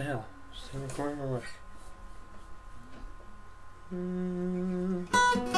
the hell? In the or what? Mm.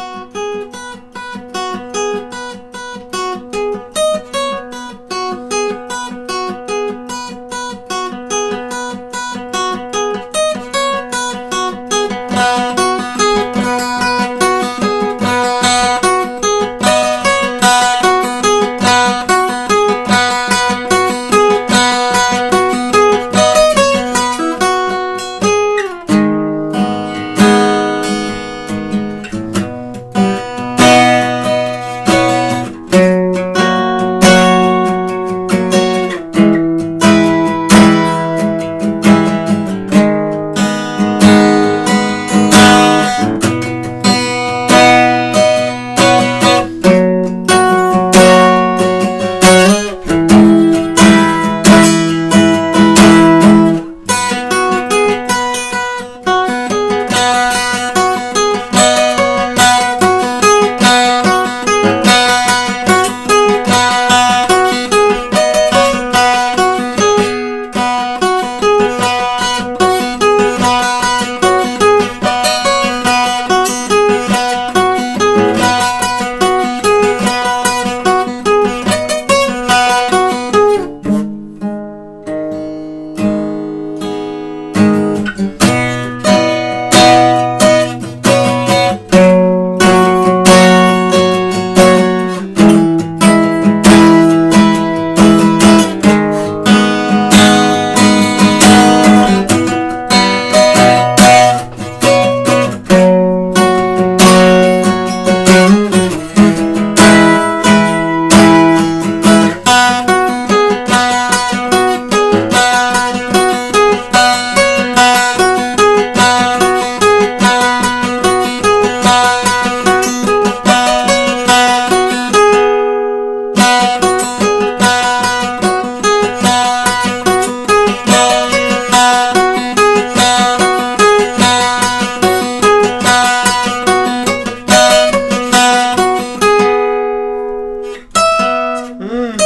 Mm.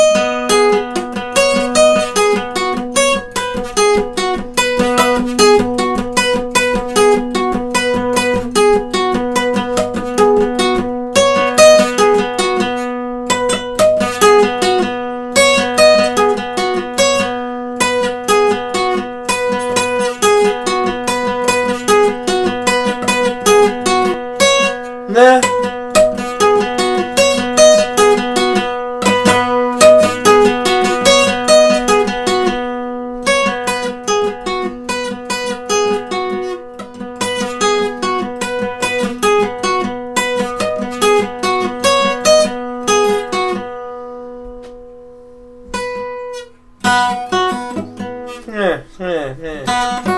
Yeah, yeah, yeah.